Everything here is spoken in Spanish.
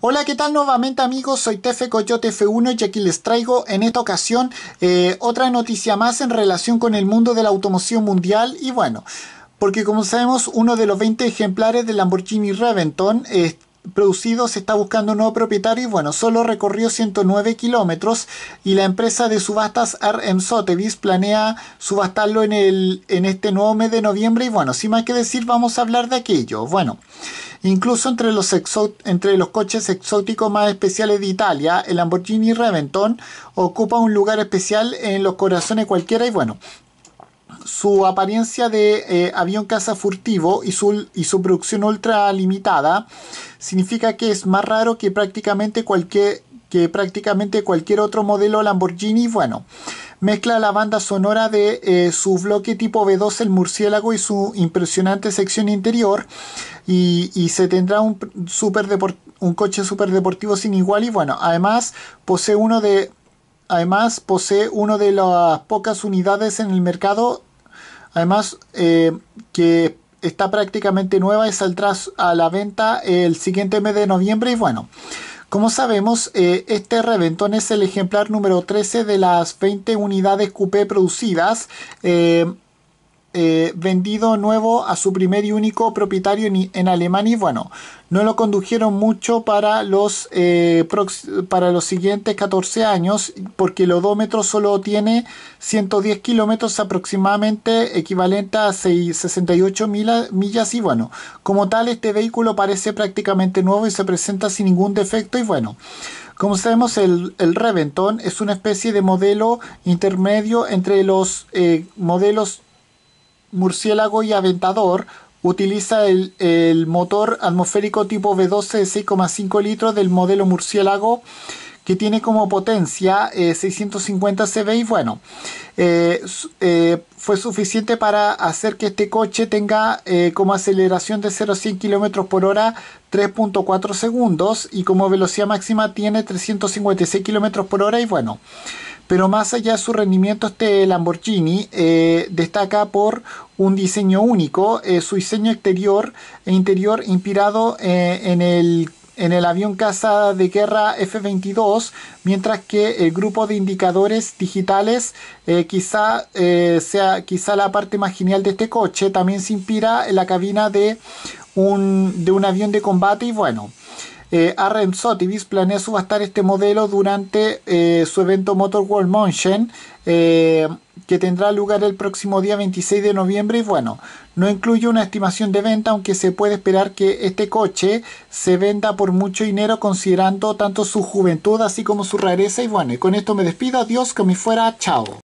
Hola, ¿qué tal nuevamente amigos? Soy Tefe Coyote F1 y aquí les traigo en esta ocasión eh, otra noticia más en relación con el mundo de la automoción mundial y bueno, porque como sabemos uno de los 20 ejemplares del Lamborghini Reventon eh, producido se está buscando un nuevo propietario y bueno, solo recorrió 109 kilómetros y la empresa de subastas RM Sotheby's planea subastarlo en, el, en este nuevo mes de noviembre y bueno, sin más que decir vamos a hablar de aquello. Bueno, incluso entre los, entre los coches exóticos más especiales de Italia, el Lamborghini Reventon ocupa un lugar especial en los corazones cualquiera y bueno, su apariencia de eh, avión caza furtivo y su, y su producción ultra limitada significa que es más raro que prácticamente cualquier, que prácticamente cualquier otro modelo Lamborghini. Bueno, mezcla la banda sonora de eh, su bloque tipo V2 el murciélago y su impresionante sección interior y, y se tendrá un, super un coche sin igual y bueno, además posee uno de además posee uno de las pocas unidades en el mercado Además, eh, que está prácticamente nueva y saldrá a la venta el siguiente mes de noviembre. Y bueno, como sabemos, eh, este reventón es el ejemplar número 13 de las 20 unidades coupé producidas. Eh, eh, vendido nuevo a su primer y único propietario en, Alemania. Y bueno, no lo condujeron mucho para los, eh, para los siguientes 14 años porque el odómetro solo tiene 110 kilómetros aproximadamente equivalente a 68 millas. Y bueno, como tal este vehículo parece prácticamente nuevo y se presenta sin ningún defecto. Y bueno, como sabemos, el, el, Reventón es una especie de modelo intermedio entre los eh, modelos murciélago y aventador utiliza el, motor atmosférico tipo V12 de 6,5 litros del modelo murciélago que tiene como potencia 650 eh, CV y bueno, eh, eh, fue suficiente para hacer que este coche tenga como aceleración de 0 a 100 km por hora 3.4 segundos y como velocidad máxima tiene 356 km por hora y bueno, pero más allá de su rendimiento, este Lamborghini eh, destaca por un diseño único, eh, su diseño exterior e interior inspirado eh, en el en el avión caza de guerra F-22, mientras que el grupo de indicadores digitales quizá sea quizá la parte más genial de este coche, también se inspira en la cabina de un, de un avión de combate y bueno, eh, RM planea subastar este modelo durante eh, su evento Motor World Motion eh, que tendrá lugar el próximo día 26 de noviembre. Y bueno, no incluye una estimación de venta aunque se puede esperar que este coche se venda por mucho dinero considerando tanto su juventud así como su rareza. Y bueno, y con esto me despido, adiós, que me fuera, chao.